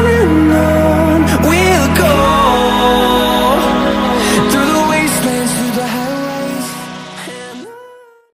I